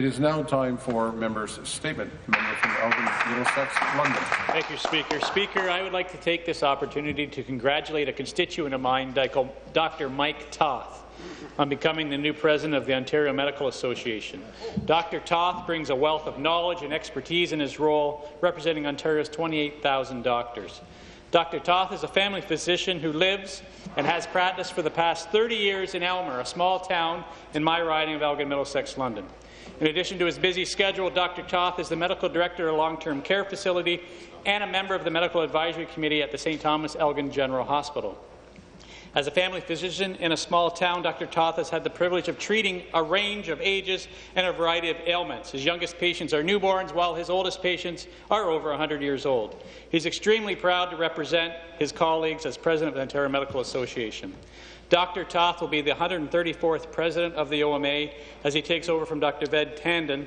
It is now time for members' statement. Member from Middlesex, London. Thank you, Speaker. Speaker, I would like to take this opportunity to congratulate a constituent of mine, Dr. Mike Toth, on becoming the new president of the Ontario Medical Association. Dr. Toth brings a wealth of knowledge and expertise in his role representing Ontario's 28,000 doctors. Dr. Toth is a family physician who lives and has practiced for the past 30 years in Aylmer, a small town in my riding of Elgin, Middlesex, London. In addition to his busy schedule, Dr. Toth is the medical director of a long-term care facility and a member of the Medical Advisory Committee at the St. Thomas Elgin General Hospital. As a family physician in a small town, Dr. Toth has had the privilege of treating a range of ages and a variety of ailments. His youngest patients are newborns, while his oldest patients are over 100 years old. He's extremely proud to represent his colleagues as president of the Ontario Medical Association. Dr. Toth will be the 134th president of the OMA as he takes over from Dr. Ved Tandon,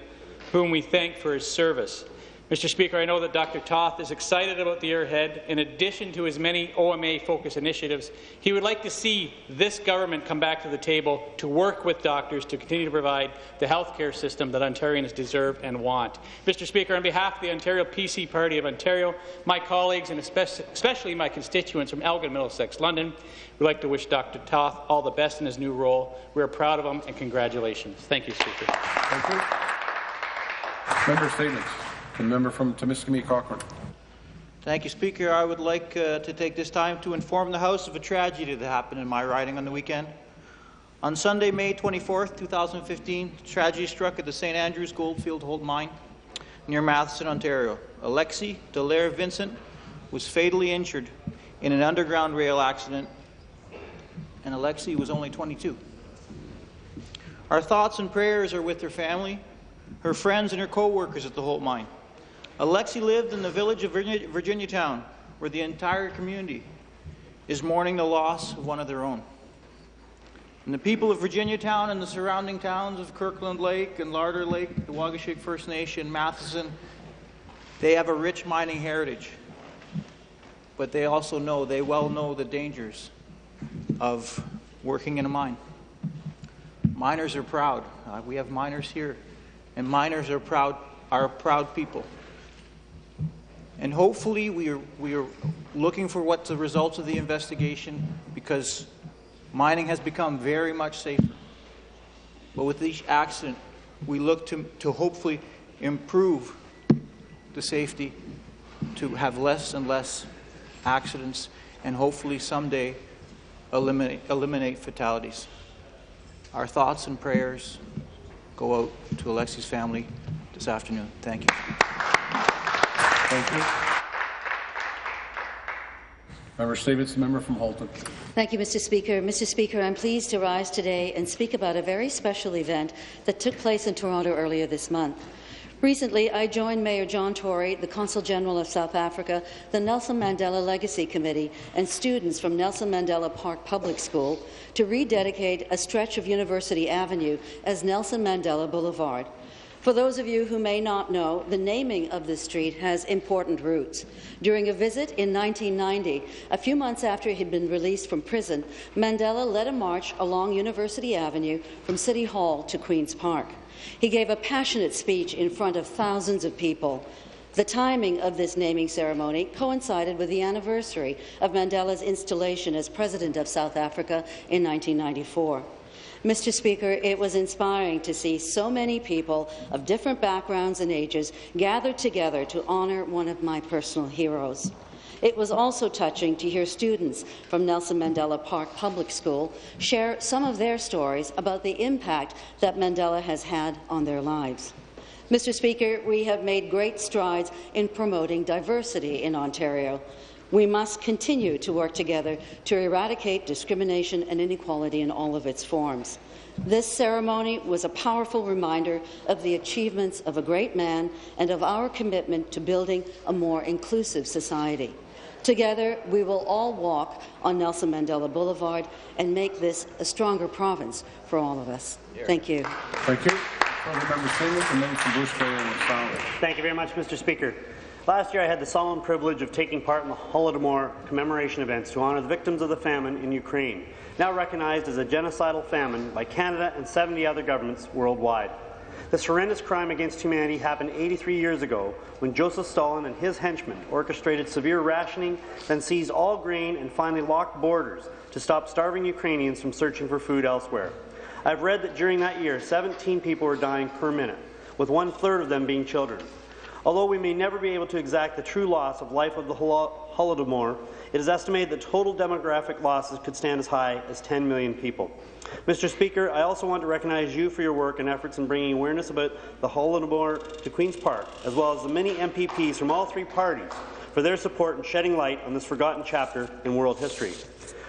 whom we thank for his service. Mr. Speaker, I know that Dr. Toth is excited about the year ahead. In addition to his many OMA-focused initiatives, he would like to see this government come back to the table to work with doctors to continue to provide the health care system that Ontarians deserve and want. Mr. Speaker, on behalf of the Ontario PC Party of Ontario, my colleagues, and especially my constituents from Elgin, Middlesex, London, we'd like to wish Dr. Toth all the best in his new role. We are proud of him, and congratulations. Thank you, Speaker. Thank you. Member statements. The member from Timiskaming Cochrane. Thank you, Speaker. I would like uh, to take this time to inform the House of a tragedy that happened in my riding on the weekend. On Sunday, May 24, 2015, tragedy struck at the St. Andrews Goldfield Holt Mine near Matheson, Ontario. Alexi Dallaire Vincent was fatally injured in an underground rail accident, and Alexi was only 22. Our thoughts and prayers are with her family, her friends, and her co-workers at the Holt Mine. Alexi lived in the village of Virginia, Town, where the entire community is mourning the loss of one of their own. And the people of Virginiatown and the surrounding towns of Kirkland Lake and Larder Lake, the Wahgoshig First Nation, Matheson, they have a rich mining heritage. But they also know, they well know the dangers of working in a mine. Miners are proud. Uh, we have miners here, and miners are proud, are proud people. And hopefully we are, we are looking for what the results of the investigation because mining has become very much safer. But with each accident, we look to, to hopefully improve the safety, to have less and less accidents, and hopefully someday eliminate, eliminate fatalities. Our thoughts and prayers go out to Alexi's family this afternoon. Thank you. Thank you. Member Stevens, member from Halton. Thank you, Mr. Speaker. Mr. Speaker, I'm pleased to rise today and speak about a very special event that took place in Toronto earlier this month. Recently, I joined Mayor John Tory, the Consul General of South Africa, the Nelson Mandela Legacy Committee, and students from Nelson Mandela Park Public School to rededicate a stretch of University Avenue as Nelson Mandela Boulevard. For those of you who may not know, the naming of this street has important roots. During a visit in 1990, a few months after he had been released from prison, Mandela led a march along University Avenue from City Hall to Queen's Park. He gave a passionate speech in front of thousands of people. The timing of this naming ceremony coincided with the anniversary of Mandela's installation as President of South Africa in 1994. Mr. Speaker, it was inspiring to see so many people of different backgrounds and ages gathered together to honour one of my personal heroes. It was also touching to hear students from Nelson Mandela Park Public School share some of their stories about the impact that Mandela has had on their lives. Mr. Speaker, we have made great strides in promoting diversity in Ontario. We must continue to work together to eradicate discrimination and inequality in all of its forms. This ceremony was a powerful reminder of the achievements of a great man and of our commitment to building a more inclusive society. Together, we will all walk on Nelson Mandela Boulevard and make this a stronger province for all of us. Thank you. Thank you. Thank you very much, Mr. Speaker. Last year, I had the solemn privilege of taking part in the Holodomor commemoration events to honour the victims of the famine in Ukraine, now recognized as a genocidal famine by Canada and 70 other governments worldwide. This horrendous crime against humanity happened 83 years ago when Joseph Stalin and his henchmen orchestrated severe rationing, then seized all grain and finally locked borders to stop starving Ukrainians from searching for food elsewhere. I've read that during that year, 17 people were dying per minute, with one-third of them being children. Although we may never be able to exact the true loss of life of the Holodomor, it is estimated that total demographic losses could stand as high as 10 million people. Mr. Speaker, I also want to recognize you for your work and efforts in bringing awareness about the Holodomor to Queen's Park, as well as the many MPPs from all three parties for their support in shedding light on this forgotten chapter in world history.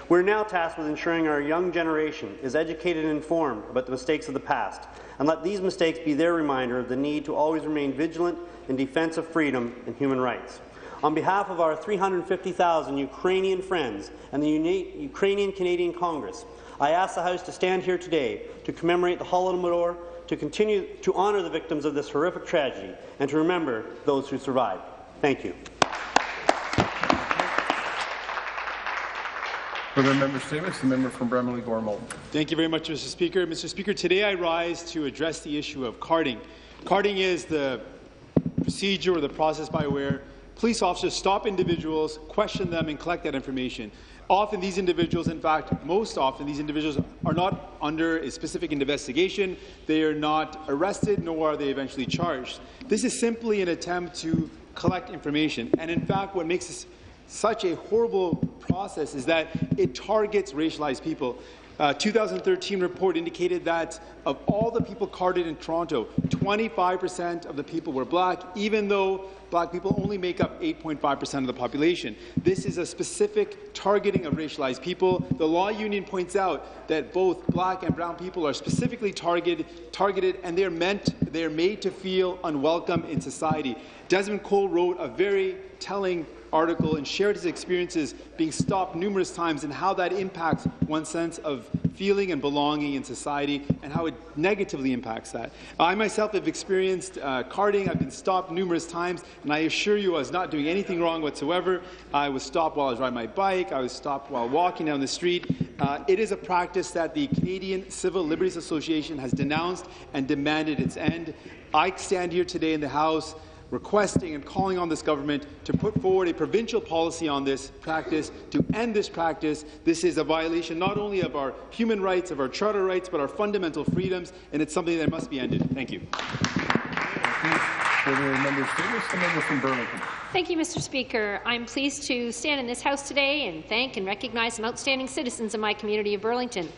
We're now tasked with ensuring our young generation is educated and informed about the mistakes of the past, and let these mistakes be their reminder of the need to always remain vigilant in defence of freedom and human rights. On behalf of our 350,000 Ukrainian friends and the Ukrainian Canadian Congress, I ask the House to stand here today to commemorate the Holodomor, to continue to honour the victims of this horrific tragedy, and to remember those who survived. Thank you. Further member statements. The member from Bramalea Gormalt. Thank you very much, Mr. Speaker. Mr. Speaker, today I rise to address the issue of carding. Carding is the procedure or the process by where police officers stop individuals, question them, and collect that information. Often these individuals, in fact, most often these individuals are not under a specific investigation. They are not arrested, nor are they eventually charged. This is simply an attempt to collect information. And in fact, what makes this such a horrible process is that it targets racialized people. Uh, a 2013 report indicated that of all the people carded in Toronto, 25% of the people were black, even though black people only make up 8.5% of the population. This is a specific targeting of racialized people. The law union points out that both black and brown people are specifically targeted, targeted and they're meant, they're made to feel unwelcome in society. Desmond Cole wrote a very telling article and shared his experiences being stopped numerous times and how that impacts one's sense of feeling and belonging in society and how it negatively impacts that. I myself have experienced uh, carding. I've been stopped numerous times, and I assure you I was not doing anything wrong whatsoever. I was stopped while I was riding my bike. I was stopped while walking down the street. Uh, it is a practice that the Canadian Civil Liberties Association has denounced and demanded its end. I stand here today in the House requesting and calling on this government to put forward a provincial policy on this practice, to end this practice. This is a violation not only of our human rights, of our charter rights, but our fundamental freedoms, and it's something that must be ended. Thank you. Thank you, Mr. Speaker. I'm pleased to stand in this House today and thank and recognize some outstanding citizens in my community of Burlington.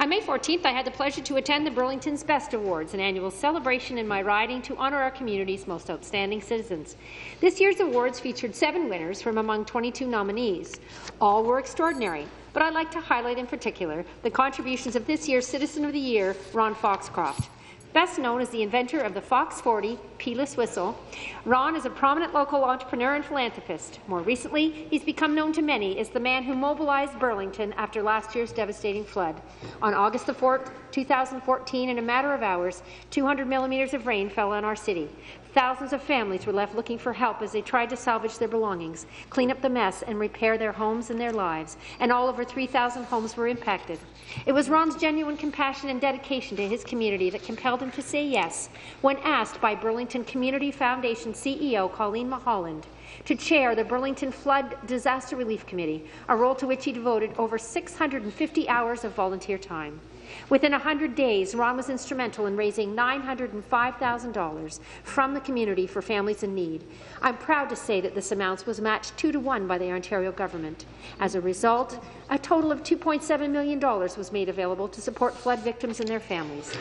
On May 14th, I had the pleasure to attend the Burlington's Best Awards, an annual celebration in my riding to honour our community's most outstanding citizens. This year's awards featured seven winners from among 22 nominees. All were extraordinary, but I'd like to highlight in particular the contributions of this year's Citizen of the Year, Ron Foxcroft. Best known as the inventor of the Fox 40 keyless whistle, Ron is a prominent local entrepreneur and philanthropist. More recently, he's become known to many as the man who mobilized Burlington after last year's devastating flood. On August the 4th, 2014, in a matter of hours, 200 millimeters of rain fell on our city. Thousands of families were left looking for help as they tried to salvage their belongings, clean up the mess, and repair their homes and their lives, and all over 3,000 homes were impacted. It was Ron's genuine compassion and dedication to his community that compelled him to say yes when asked by Burlington Community Foundation CEO Colleen Mulholland to chair the Burlington Flood Disaster Relief Committee, a role to which he devoted over 650 hours of volunteer time. Within 100 days, Ron was instrumental in raising $905,000 from the community for families in need. I'm proud to say that this amount was matched two to one by the Ontario government. As a result, a total of $2.7 million was made available to support flood victims and their families.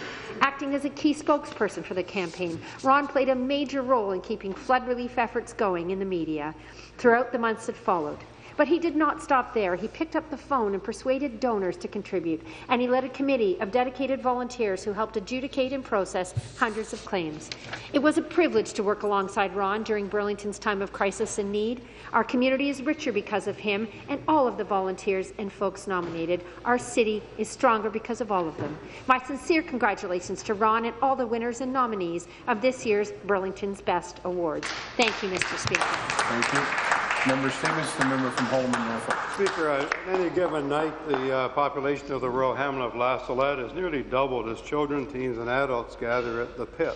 Acting as a key spokesperson for the campaign, Ron played a major role in keeping flood relief efforts going in the media throughout the months that followed. But he did not stop there. He picked up the phone and persuaded donors to contribute, and he led a committee of dedicated volunteers who helped adjudicate and process hundreds of claims. It was a privilege to work alongside Ron during Burlington's time of crisis and need. Our community is richer because of him and all of the volunteers and folks nominated. Our city is stronger because of all of them. My sincere congratulations to Ron and all the winners and nominees of this year's Burlington's Best Awards. Thank you, Mr. Speaker. Thank you. Member Stevens, the member from Haldimand, Norfolk. Speaker, on any given night, the uh, population of the rural hamlet of La Salette is nearly doubled as children, teens, and adults gather at the pit.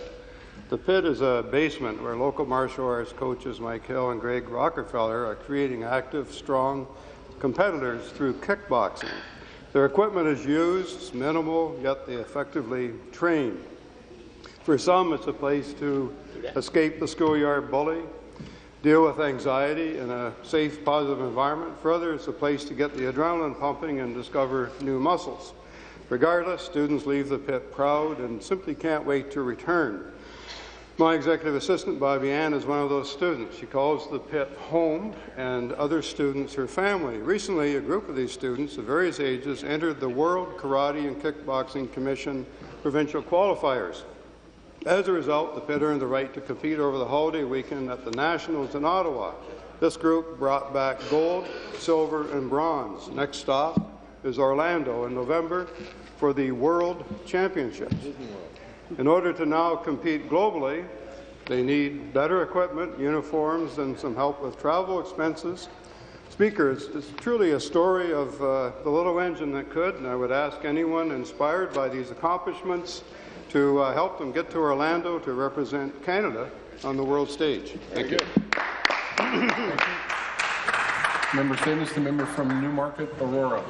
The pit is a basement where local martial arts coaches Mike Hill and Greg Rockefeller are creating active, strong competitors through kickboxing. Their equipment is used, it's minimal, yet they effectively train. For some, it's a place to escape the schoolyard bully, deal with anxiety in a safe, positive environment. For others, it's a place to get the adrenaline pumping and discover new muscles. Regardless, students leave the pit proud and simply can't wait to return. My executive assistant, Bobby Ann, is one of those students. She calls the pit home, and other students her family. Recently, a group of these students of various ages entered the World Karate and Kickboxing Commission provincial qualifiers. As a result, the pit earned the right to compete over the holiday weekend at the Nationals in Ottawa. This group brought back gold, silver, and bronze. Next stop is Orlando in November for the World Championships. In order to now compete globally, they need better equipment, uniforms, and some help with travel expenses. Speaker, it's, it's truly a story of uh, the little engine that could, and I would ask anyone inspired by these accomplishments to uh, help them get to Orlando to represent Canada on the world stage. Thank you. Member Stevens, the member from Newmarket, Aurora.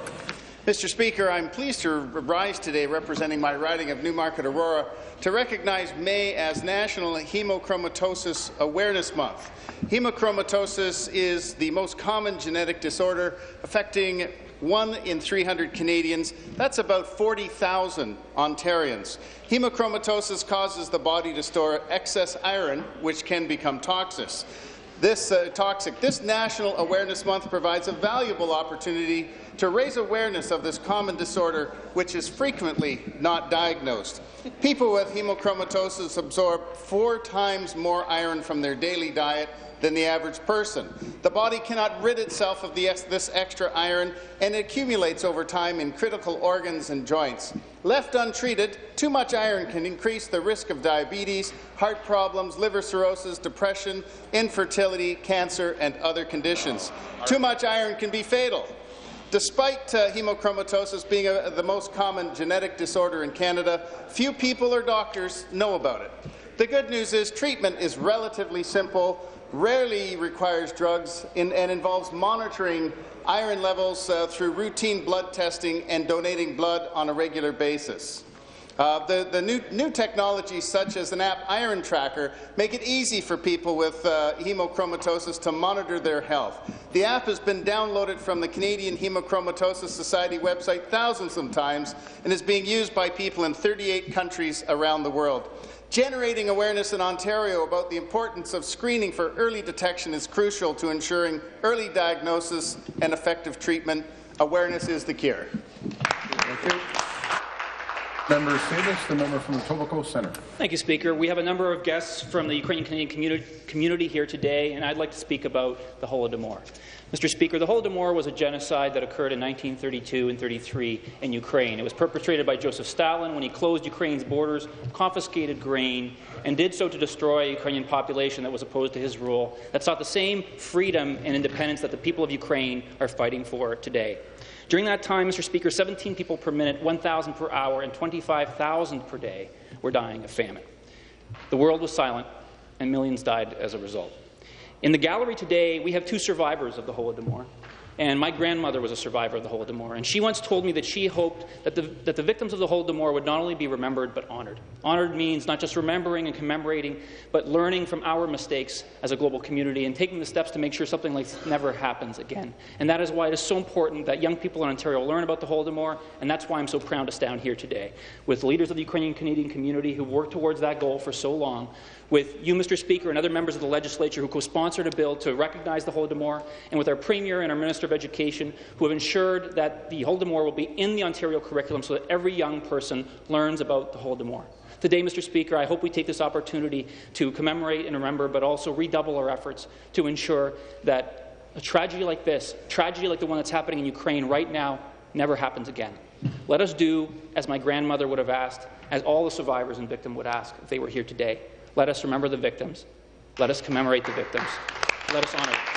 Mr. Speaker, I'm pleased to rise today representing my riding of Newmarket Aurora to recognize May as National Hemochromatosis Awareness Month. Hemochromatosis is the most common genetic disorder affecting one in 300 Canadians. That's about 40,000 Ontarians. Hemochromatosis causes the body to store excess iron, which can become toxic. This uh, toxic. This National Awareness Month provides a valuable opportunity to raise awareness of this common disorder, which is frequently not diagnosed. People with hemochromatosis absorb four times more iron from their daily diet than the average person. The body cannot rid itself of the, this extra iron, and it accumulates over time in critical organs and joints. Left untreated, too much iron can increase the risk of diabetes, heart problems, liver cirrhosis, depression, infertility, cancer, and other conditions. Too much iron can be fatal. Despite uh, hemochromatosis being a, the most common genetic disorder in Canada, few people or doctors know about it. The good news is treatment is relatively simple, rarely requires drugs, in, and involves monitoring iron levels uh, through routine blood testing and donating blood on a regular basis. Uh, the, the new, new, technologies such as an app Iron Tracker make it easy for people with uh, hemochromatosis to monitor their health. The app has been downloaded from the Canadian Hemochromatosis Society website thousands of times and is being used by people in 38 countries around the world. Generating awareness in Ontario about the importance of screening for early detection is crucial to ensuring early diagnosis and effective treatment. Awareness is the cure. Member the member from Etobicoke Centre. Thank you, Speaker. We have a number of guests from the Ukrainian Canadian community, community here today, and I'd like to speak about the Holodomor. Mr. Speaker, the Holodomor was a genocide that occurred in 1932 and 33 in Ukraine. It was perpetrated by Joseph Stalin when he closed Ukraine's borders, confiscated grain, and did so to destroy a Ukrainian population that was opposed to his rule, that sought the same freedom and independence that the people of Ukraine are fighting for today. During that time, Mr. Speaker, 17 people per minute, 1,000 per hour, and 25,000 per day were dying of famine. The world was silent, and millions died as a result. In the gallery today, we have two survivors of the Holodomor. And my grandmother was a survivor of the Holodomor, and she once told me that she hoped that the, that the victims of the Holodomor would not only be remembered, but honored. Honored means not just remembering and commemorating, but learning from our mistakes as a global community and taking the steps to make sure something like this never happens again. And that is why it is so important that young people in Ontario learn about the Holodomor, and that's why I'm so proud to stand here today with leaders of the Ukrainian Canadian community who worked towards that goal for so long, with you, Mr. Speaker, and other members of the legislature who co-sponsored a bill to recognize the Holodomor, and with our Premier and our Minister of Education, who have ensured that the Holodomor will be in the Ontario curriculum so that every young person learns about the Holodomor. Today, Mr. Speaker, I hope we take this opportunity to commemorate and remember, but also redouble our efforts to ensure that a tragedy like this, tragedy like the one that's happening in Ukraine right now, never happens again. Let us do as my grandmother would have asked, as all the survivors and victims would ask if they were here today. Let us remember the victims. Let us commemorate the victims. Let us honor them.